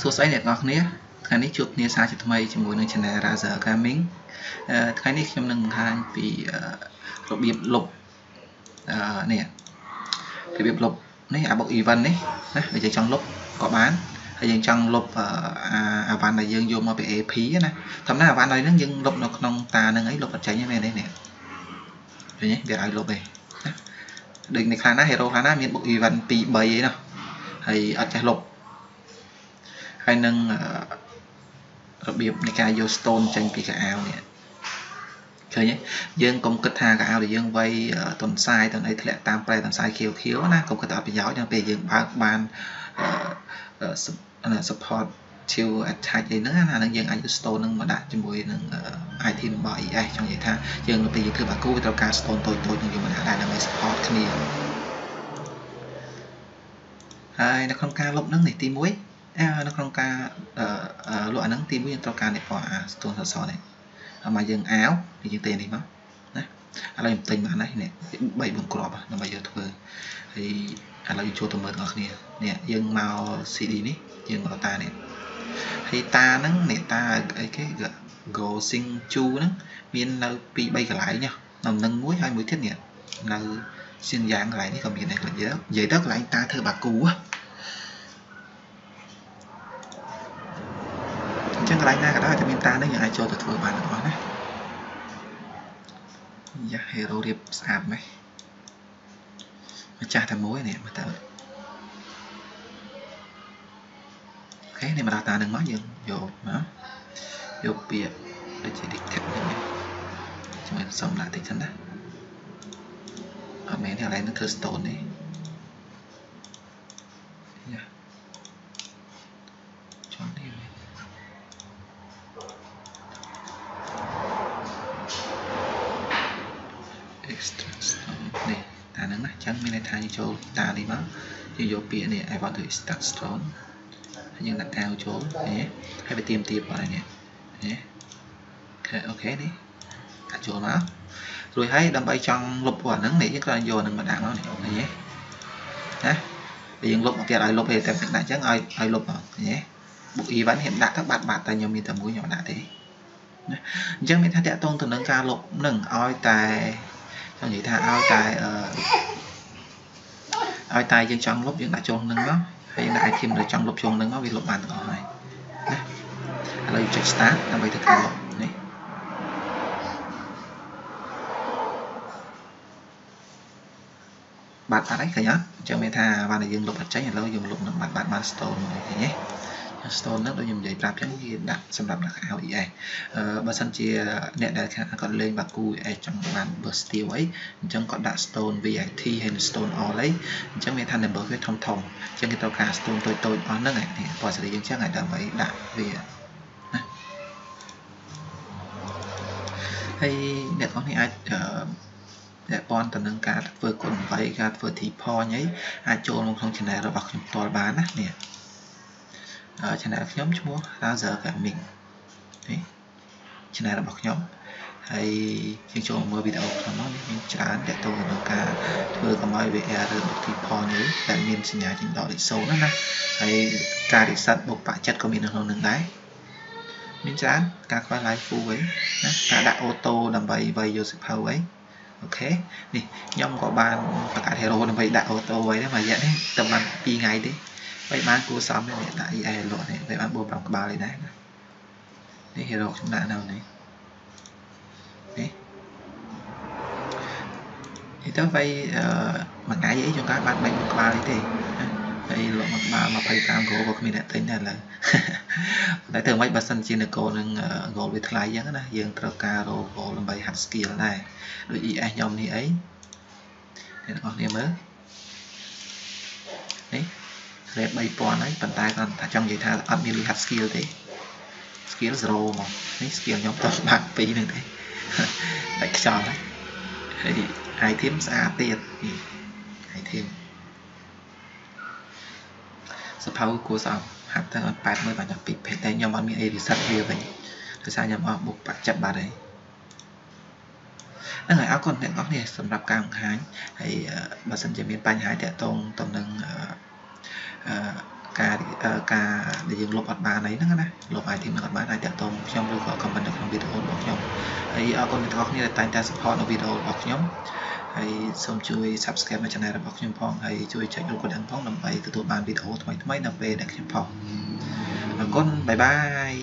ស្តីអ្នកនរគ្នាថ្ងៃនេះជួបគ្នាសារជាថ្មីជាមួយនឹង Channel Razer Gaming ថ្ងៃនេះខ្ញុំនឹងបង្ហាញពីរបៀបលុបនេះរបៀបលុបនេះអាបុក event នេះណាដែលយើងចង់លុបក៏បានហើយយើងចង់លុបអាវ៉ាន់ដែលយើងយកមកពី AP ណាធម្មតាអាវ៉ាន់ហើយហ្នឹងយើងលុបនៅក្នុងតាហ្នឹងអីលុបអត់ចេញទេមែនទេនេះឃើញទេវាឲ្យលុបទេណាដូចនេះខ្លះណា hero ខ្លះណាមានបុក event 2 3អីណាហើយអត់ចេះលុប ហើយនឹងរបៀបនៃការយក stone ចេញពីកៅអៅនេះឃើញទេយើងកុំគិតថាកៅអៅដែលយើងវាយតុនសាយតុនអីធ្លាក់តាមប្រែតុនសាយខៀវខៀវណាកុំគិតថាប្រយោជន៍ដល់ពេលយើងបើកបានអឺ support to attach អីហ្នឹងអាហ្នឹងយើងអាចយក stone ហ្នឹងមកដាក់ជាមួយនឹង item របស់ ES ចង់និយាយថាយើងទៅពេលយើងធ្វើបាគូវាត្រូវការ stone តូចតូចនឹងយកមកដាក់ដែរដើម្បី support គ្នាហើយនៅក្នុងការលុបហ្នឹងនេះទី1 នៅក្នុងការលក់អាហ្នឹងទីមួយយើងត្រូវការនេះពណ៌អាស្ទូនសសនេះហើយមកយើងអាវយើងទេនេះមកណាឥឡូវខ្ញុំទិញបានហើយនេះ3 4គ្រាប់ដើម្បីយកធ្វើហើយឥឡូវយើងចូលទៅមើលទាំងអស់គ្នានេះយើងមក CD នេះយើងមកតានេះហើយតាហ្នឹងនេះតាអីគេ Go Sing Chu ហ្នឹងមាននៅ2 3កន្លែងណានៅនឹងមួយហើយមួយទៀតនេះនៅសៀនយ៉ាងកន្លែងនេះក៏មានដែរនិយាយទៅកន្លែងតាធ្វើបាគូណា ចឹងកន្លែងណាក៏ដោយតែមានតានឹងយើងអាចចូលទៅធ្វើបានទាំងអស់ណាយ៉ា hero រៀបស្អាតម៉េះម្ចាស់តែមួយនេះមើលទៅអូខេនេះមកដល់តានឹងមកយើងយកមកយកពាក្យដូចជា dictate នេះជួយសុំដាក់តិចសិនណាអត់មែនទេកន្លែងនឹងធ្វើ stone នេះយ៉ាចង់នេះ extract stone នេះតាហ្នឹងណាចឹងមានន័យថាយើងចូលតានេះមកយើងយកពាក្យនេះ I want to extract stone ហើយយើងដាក់អាវចូលនេះហើយវាទៀមទៀបបាទនេះនេះអូខេនេះដាក់ចូលមករួចហើយដើម្បីចង់លុបពណ៌ហ្នឹងនេះយើងគ្រាន់យកហ្នឹងមកដាក់មកនេះឃើញទេណាយើងលុបមកទៀតឲ្យលុបទេតែដាក់ចឹងឲ្យឲ្យលុបមកឃើញទេបុក event ខ្ញុំដាក់ទៅបាត់បាត់តែខ្ញុំមានតែមួយខ្ញុំដាក់ទេណាអញ្ចឹងមានថាតកតងទៅនឹងការលុបនឹងឲ្យតែ ចង់និយាយថាឲ្យតែឲ្យតែយើងចង់លុបយើងដាក់ចូលនឹងមកហើយយើងដាក់ item ដែលចង់លុបចូលនឹងមកវាលុបបានទាំងអស់ហើយណាឥឡូវចុច start ដើម្បីធ្វើការលុបនេះបាត់បាត់ហើយឃើញអត់អញ្ចឹងមានថាបានតែយើងលុបអត់ចេញឥឡូវយើងលុបនឹងបាត់បាត់បាន stone ឃើញទេ stone ហ្នឹងដូចខ្ញុំនិយាយប្រាប់ចឹងវាដាក់សម្រាប់ដាក់ឲ្យ ES អឺបើសិនជាអ្នកដែលគាត់លេងបាគូ ES ចង់បាន burst steel អីអញ្ចឹងគាត់ដាក់ stone VIT ហើយ stone all អីអញ្ចឹងមានថា number វាធំធំអញ្ចឹងគេត្រូវការ stone តូចតូចអស់ហ្នឹងឯងបើសេរីយើងចឹងឲ្យដើម្បីដាក់វាណាហើយអ្នកទាំងនេះអាចអឺពាក់ព័ន្ធទៅនឹងការធ្វើគុណ8ការធ្វើ T point អីអាចចូលមកក្នុង channel របស់ខ្ញុំផ្ទាល់បានណានេះ channel ខ្ញុំឈ្មោះ Razer Gaming នេះ channel របស់ខ្ញុំហើយយើងចូលមើលវីដេអូខ្លះមកនេះមានច្រើនតទៅនឹងការធ្វើកម្ឲ្យ VR ឬ multiple នេះដែលមានសញ្ញាចេញដកលេខ0ណាណាហើយការ reset បុកបាក់ចិត្តក៏មាននៅក្នុងនឹងដែរមានច្រើនការខ្វះ live full វិញណាការដាក់ auto ដើម្បីវាយយកសិភៅវិញអូខេនេះខ្ញុំក៏បានបង្កើត hero ដើម្បីដាក់ auto ໄວដែរមួយរយៈនេះតែបាន2ថ្ងៃទេ បីបានគួរសមនេះដាក់ EA លក់នេះបីបាន4 5ក្បាលនេះដែរណានេះ hero ខ្ញុំដាក់នៅនេះនេះនេះទៅបីអឺមួយថ្ងៃអីចង្ការបាន3ក្បាលនេះទេហើយលក់មួយក្បាល25គោក៏គ្មានអ្នកទិញដែរឥឡូវតែធ្វើមិនបើសិនជានគរនឹង goal វាថ្លៃអញ្ចឹងណាយើងត្រូវការរក goal ដើម្បីហាត់ skill ដែរដូច ES ខ្ញុំនេះអីអ្នកទាំងអស់គ្នាមើលនេះ grade 3000ហើយប៉ុន្តែគាត់ថាចង់និយាយថាអត់មានលិខិត skill ទេ skill 0មកនេះ skill ខ្ញុំតោះបាក់2ហ្នឹងទេតែខ្យល់ហើយ item ស្អាតទៀតនេះ item សភៅគួរសមហាត់ទៅអត់ប៉ែតមើលបាញ់ពីពេកតែខ្ញុំអត់មានអី reset វាវិញដោយសារខ្ញុំអស់បុកបាក់ចិត្តបាត់ហើយហ្នឹងហើយអរគុណអ្នកនរគ្នាសម្រាប់ការបង្ហាញហើយបើសិនជាមានបញ្ហាតាក់ទងទៅនឹងការ ការដែលយើងលុបអត់បានអីហ្នឹងណាលុប item ហ្នឹងអត់បានអាចតាក់ទងខ្ញុំឬក៏ comment នៅក្នុងវីដេអូរបស់ខ្ញុំហើយអរគុណអ្នកទាំងអស់គ្នាដែលតែងតែ support នៅវីដេអូរបស់ខ្ញុំហើយសូមជួយ subscribe នៅ channel របស់ខ្ញុំផងហើយជួយចុចរូបកណ្ដឹងផងដើម្បីទទួលបានវីដេអូថ្មីៗនៅពេលដែលខ្ញុំផុសអរគុណបាយបាយ